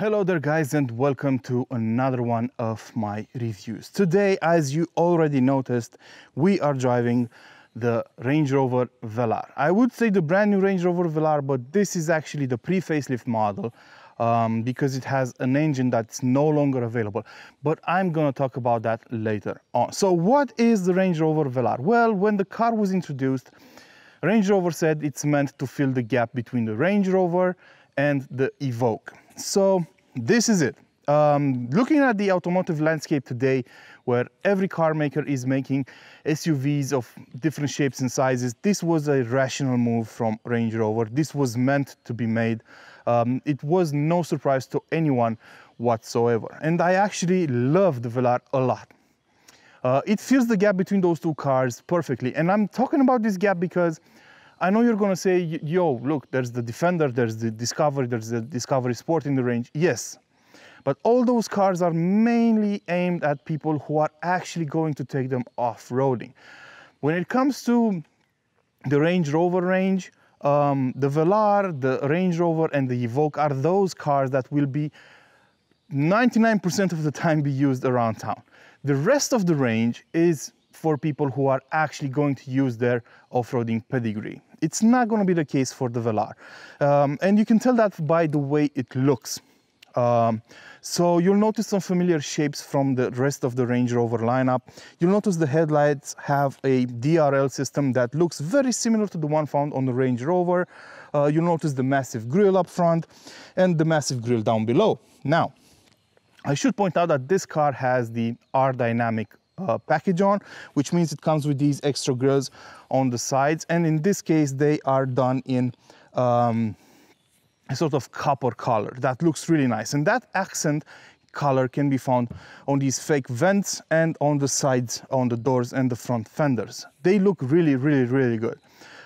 Hello there guys and welcome to another one of my reviews. Today, as you already noticed, we are driving the Range Rover Velar. I would say the brand new Range Rover Velar, but this is actually the pre-facelift model um, because it has an engine that's no longer available. But I'm gonna talk about that later on. So what is the Range Rover Velar? Well, when the car was introduced, Range Rover said it's meant to fill the gap between the Range Rover and the Evoque. So this is it. Um, looking at the automotive landscape today, where every car maker is making SUVs of different shapes and sizes, this was a rational move from Range Rover. This was meant to be made. Um, it was no surprise to anyone whatsoever. And I actually love the Velar a lot. Uh, it fills the gap between those two cars perfectly. And I'm talking about this gap because I know you're gonna say, yo, look, there's the Defender, there's the Discovery, there's the Discovery Sport in the range. Yes, but all those cars are mainly aimed at people who are actually going to take them off-roading. When it comes to the Range Rover range, um, the Velar, the Range Rover and the Evoque are those cars that will be 99% of the time be used around town. The rest of the range is for people who are actually going to use their off-roading pedigree. It's not going to be the case for the Velar. Um, and you can tell that by the way it looks. Um, so you'll notice some familiar shapes from the rest of the Range Rover lineup. You'll notice the headlights have a DRL system that looks very similar to the one found on the Range Rover. Uh, you'll notice the massive grille up front and the massive grille down below. Now, I should point out that this car has the R-Dynamic uh, package on, which means it comes with these extra grills on the sides. And in this case, they are done in um, a sort of copper color that looks really nice. And that accent color can be found on these fake vents and on the sides, on the doors and the front fenders. They look really, really, really good.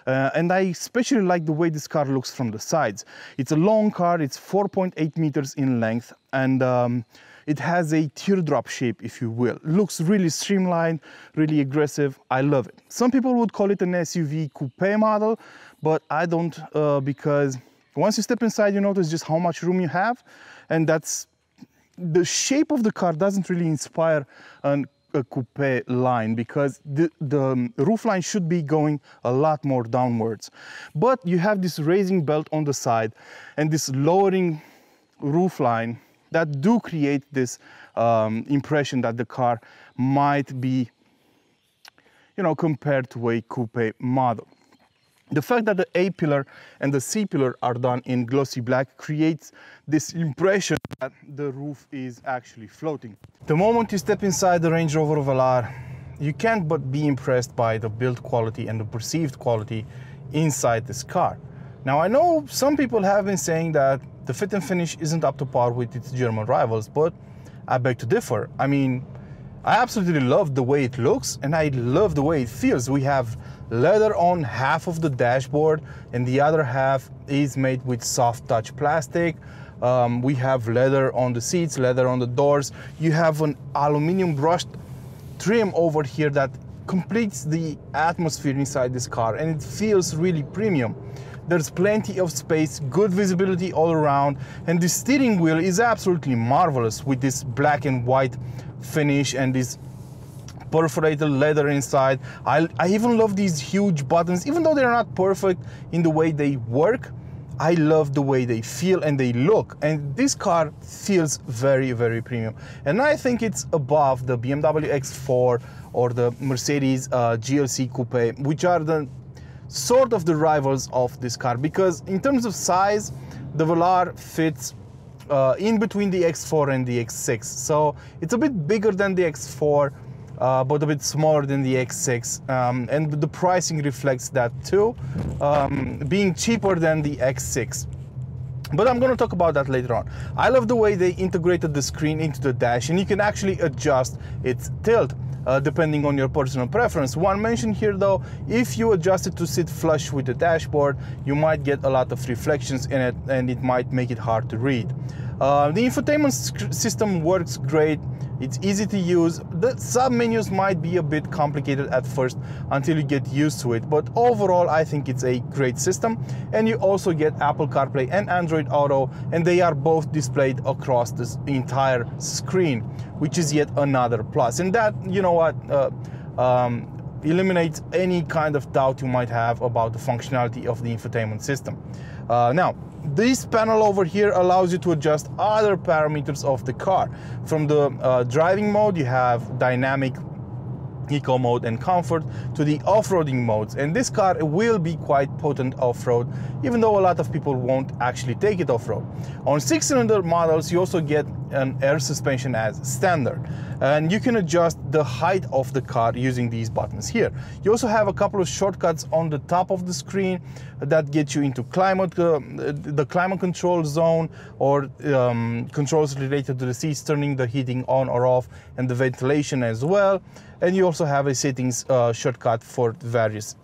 Uh, and I especially like the way this car looks from the sides. It's a long car, it's 4.8 meters in length, and um, it has a teardrop shape, if you will. Looks really streamlined, really aggressive. I love it. Some people would call it an SUV coupe model, but I don't uh, because once you step inside, you notice just how much room you have. And that's the shape of the car doesn't really inspire an a coupe line because the, the um, roof line should be going a lot more downwards. But you have this raising belt on the side and this lowering roof line that do create this um, impression that the car might be, you know, compared to a coupe model. The fact that the A-pillar and the C-pillar are done in glossy black creates this impression that the roof is actually floating. The moment you step inside the Range Rover Velar, you can't but be impressed by the build quality and the perceived quality inside this car. Now I know some people have been saying that the fit and finish isn't up to par with its German rivals, but I beg to differ. I mean, I absolutely love the way it looks and I love the way it feels. We have leather on half of the dashboard and the other half is made with soft touch plastic. Um, we have leather on the seats, leather on the doors. You have an aluminum brushed trim over here that completes the atmosphere inside this car and it feels really premium. There's plenty of space, good visibility all around, and the steering wheel is absolutely marvelous with this black and white finish and this perforated leather inside. I, I even love these huge buttons, even though they're not perfect in the way they work. I love the way they feel and they look. And this car feels very, very premium. And I think it's above the BMW X4 or the Mercedes uh, GLC Coupe, which are the sort of the rivals of this car because in terms of size, the Velar fits uh, in between the X4 and the X6. So it's a bit bigger than the X4, uh, but a bit smaller than the X6. Um, and the pricing reflects that too, um, being cheaper than the X6. But I'm gonna talk about that later on. I love the way they integrated the screen into the dash and you can actually adjust its tilt uh, depending on your personal preference. One mention here though, if you adjust it to sit flush with the dashboard, you might get a lot of reflections in it and it might make it hard to read. Uh, the infotainment system works great It's easy to use. The sub menus might be a bit complicated at first until you get used to it, but overall I think it's a great system. And you also get Apple CarPlay and Android Auto, and they are both displayed across this entire screen, which is yet another plus. And that, you know what, uh, um, eliminates any kind of doubt you might have about the functionality of the infotainment system. Uh, now, this panel over here allows you to adjust other parameters of the car. From the uh, driving mode, you have dynamic eco mode and comfort to the off-roading modes. And this car will be quite potent off-road even though a lot of people won't actually take it off-road. On six-cylinder models you also get an air suspension as standard. And you can adjust the height of the car using these buttons here. You also have a couple of shortcuts on the top of the screen that get you into climate uh, the climate control zone or um, controls related to the seats turning the heating on or off and the ventilation as well and you also have a settings uh, shortcut for various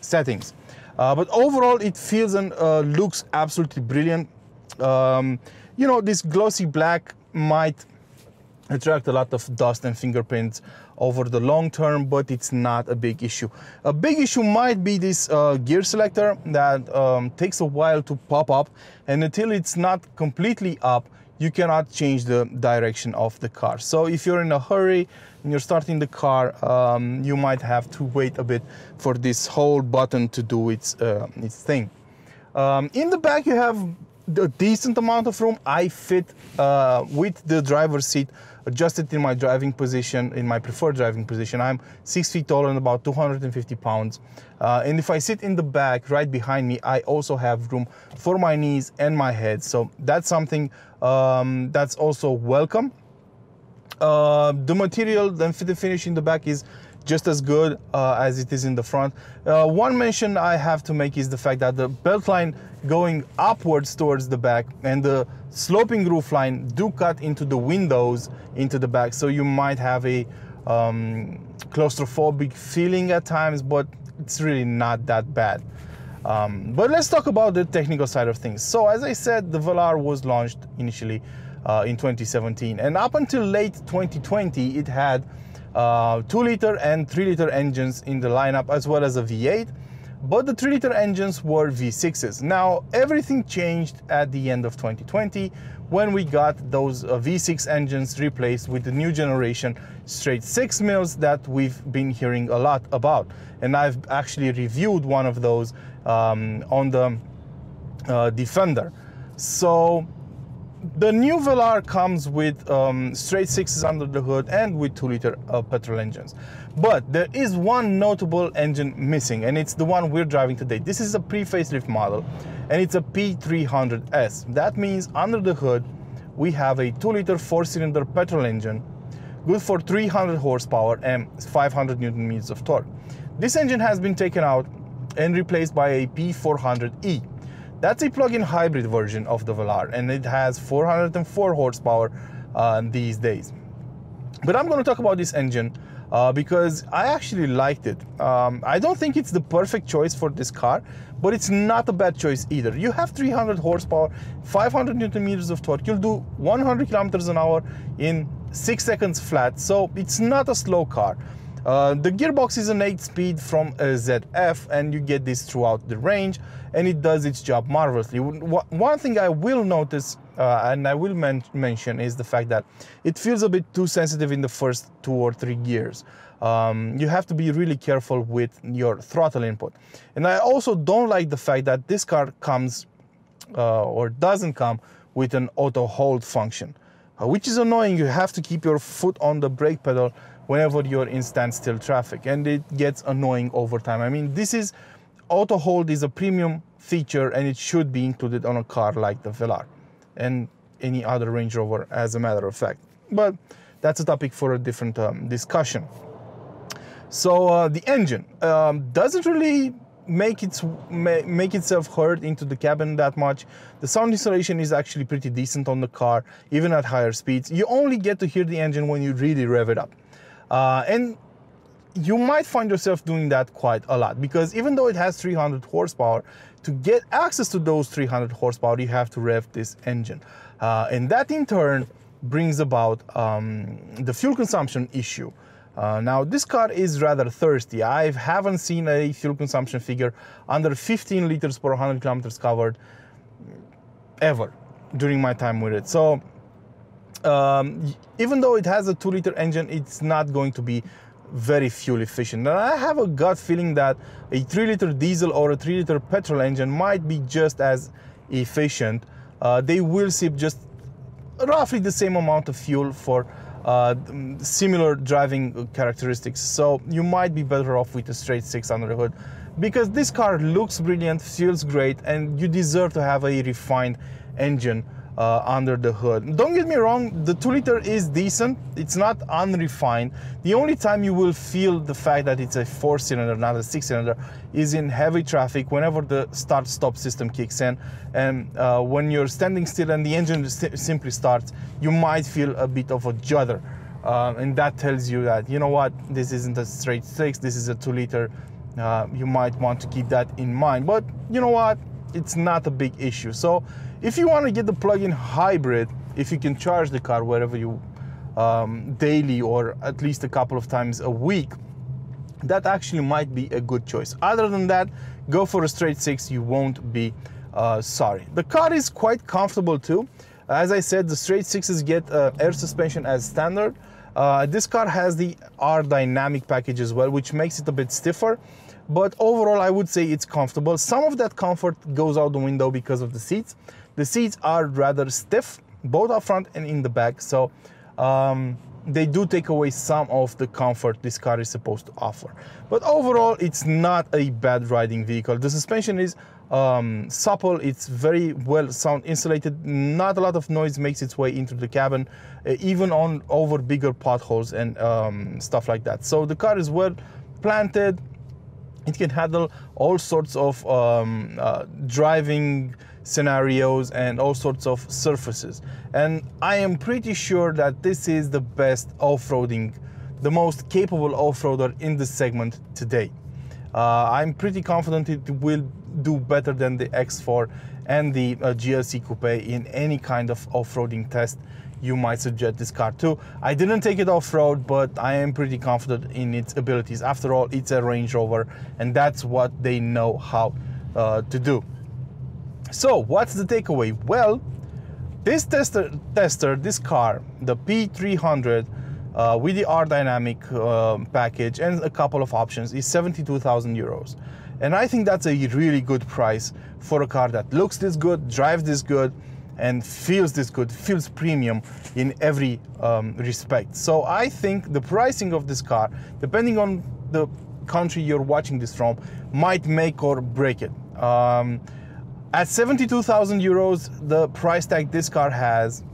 settings. Uh, but overall, it feels and uh, looks absolutely brilliant. Um, you know, this glossy black might attract a lot of dust and fingerprints over the long term, but it's not a big issue. A big issue might be this uh, gear selector that um, takes a while to pop up, and until it's not completely up, you cannot change the direction of the car. So if you're in a hurry and you're starting the car, um, you might have to wait a bit for this whole button to do its, uh, its thing. Um, in the back you have a decent amount of room. I fit uh, with the driver's seat adjusted in my driving position, in my preferred driving position. I'm six feet tall and about 250 pounds. Uh, and if I sit in the back right behind me, I also have room for my knees and my head. So that's something um, that's also welcome. Uh, the material, the finish in the back is just as good uh, as it is in the front. Uh, one mention I have to make is the fact that the belt line going upwards towards the back and the sloping roof line do cut into the windows into the back. So you might have a um, claustrophobic feeling at times, but it's really not that bad. Um, but let's talk about the technical side of things. So as I said, the Velar was launched initially uh, in 2017 and up until late 2020, it had uh, 2 liter and 3 liter engines in the lineup as well as a V8 but the 3 liter engines were V6s. Now everything changed at the end of 2020 when we got those uh, V6 engines replaced with the new generation straight 6 mills that we've been hearing a lot about and I've actually reviewed one of those um, on the uh, Defender. So the new Velar comes with um, straight sixes under the hood and with 2 liter uh, petrol engines. But there is one notable engine missing and it's the one we're driving today. This is a pre-facelift model and it's a P300S. That means under the hood we have a 2 liter 4 cylinder petrol engine good for 300 horsepower and 500 newton meters of torque. This engine has been taken out and replaced by a P400E. That's a plug-in hybrid version of the Velar and it has 404 horsepower uh, these days. But I'm going to talk about this engine uh, because I actually liked it. Um, I don't think it's the perfect choice for this car, but it's not a bad choice either. You have 300 horsepower, 500 newton meters of torque. You'll do 100 kilometers an hour in six seconds flat, so it's not a slow car. Uh, the gearbox is an 8-speed from ZF and you get this throughout the range and it does its job marvelously. One thing I will notice uh, and I will men mention is the fact that it feels a bit too sensitive in the first two or three gears. Um, you have to be really careful with your throttle input. And I also don't like the fact that this car comes uh, or doesn't come with an auto hold function, uh, which is annoying. You have to keep your foot on the brake pedal whenever you're in standstill traffic and it gets annoying over time. I mean, this is auto hold is a premium feature and it should be included on a car like the Velar and any other Range Rover as a matter of fact. But that's a topic for a different um, discussion. So uh, the engine um, doesn't really make its make itself heard into the cabin that much. The sound insulation is actually pretty decent on the car, even at higher speeds. You only get to hear the engine when you really rev it up. Uh, and you might find yourself doing that quite a lot because even though it has 300 horsepower, to get access to those 300 horsepower, you have to rev this engine. Uh, and that in turn brings about um, the fuel consumption issue. Uh, now this car is rather thirsty. I haven't seen a fuel consumption figure under 15 liters per 100 kilometers covered ever during my time with it. So um, even though it has a 2 liter engine, it's not going to be very fuel efficient. And I have a gut feeling that a 3 liter diesel or a 3 liter petrol engine might be just as efficient. Uh, they will sip just roughly the same amount of fuel for uh, similar driving characteristics. So you might be better off with a straight six under the hood because this car looks brilliant, feels great, and you deserve to have a refined engine uh, under the hood. Don't get me wrong, the 2 liter is decent, it's not unrefined. The only time you will feel the fact that it's a 4 cylinder, not a 6 cylinder, is in heavy traffic whenever the start stop system kicks in. And uh, when you're standing still and the engine simply starts, you might feel a bit of a judder. Uh, and that tells you that, you know what, this isn't a straight 6, this is a 2 liter. Uh, you might want to keep that in mind. But you know what, it's not a big issue. So if you want to get the plug-in hybrid, if you can charge the car wherever you um, daily or at least a couple of times a week, that actually might be a good choice. Other than that, go for a straight six. You won't be uh, sorry. The car is quite comfortable too. As I said, the straight sixes get uh, air suspension as standard. Uh, this car has the R Dynamic package as well, which makes it a bit stiffer but overall I would say it's comfortable. Some of that comfort goes out the window because of the seats. The seats are rather stiff, both up front and in the back, so um, they do take away some of the comfort this car is supposed to offer. But overall, it's not a bad riding vehicle. The suspension is um, supple, it's very well sound insulated, not a lot of noise makes its way into the cabin, uh, even on over bigger potholes and um, stuff like that. So the car is well planted, it can handle all sorts of um, uh, driving scenarios and all sorts of surfaces. And I am pretty sure that this is the best off-roading, the most capable off-roader in the segment today. Uh, I'm pretty confident it will do better than the X4 and the uh, GLC Coupe in any kind of off-roading test you might suggest this car too. I didn't take it off-road, but I am pretty confident in its abilities. After all, it's a Range Rover, and that's what they know how uh, to do. So, what's the takeaway? Well, this tester, tester this car, the P300, uh, with the R Dynamic uh, package and a couple of options, is 72,000 euros. And I think that's a really good price for a car that looks this good, drives this good, and feels this good, feels premium in every um, respect. So I think the pricing of this car, depending on the country you're watching this from, might make or break it. Um, at 72,000 euros, the price tag this car has,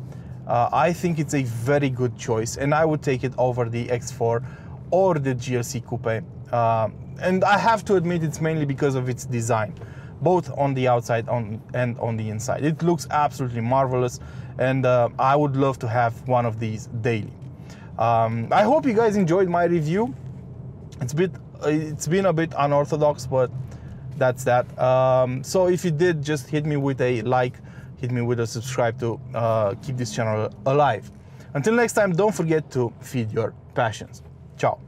uh, I think it's a very good choice, and I would take it over the X4 or the GLC Coupe. Uh, and I have to admit, it's mainly because of its design both on the outside on, and on the inside. It looks absolutely marvelous and uh, I would love to have one of these daily. Um, I hope you guys enjoyed my review. It's bit, it's been a bit unorthodox, but that's that. Um, so if you did, just hit me with a like, hit me with a subscribe to uh, keep this channel alive. Until next time, don't forget to feed your passions. Ciao.